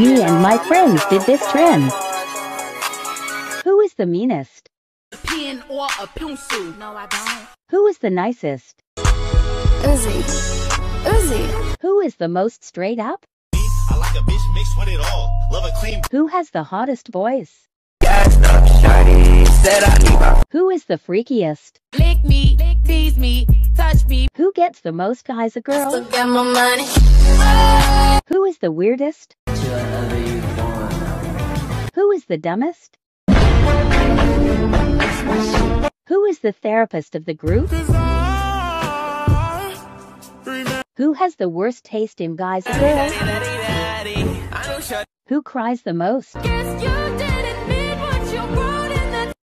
Me and my friends did this trend. Who is the meanest? Pen or a pencil? No, I don't. Who is the nicest? Uzi. Uzi. Who is the most straight up? I like a bitch mixed with it all. Love a clean Who has the hottest voice? Gassed up, shawty. Said I need Who is the freakiest? Lick me, tease me, touch me. Who gets the most guys a girl? Look at my money. Who is the weirdest? Who is the dumbest? Who is the therapist of the group? Who has the worst taste in guys girls? Who cries the most?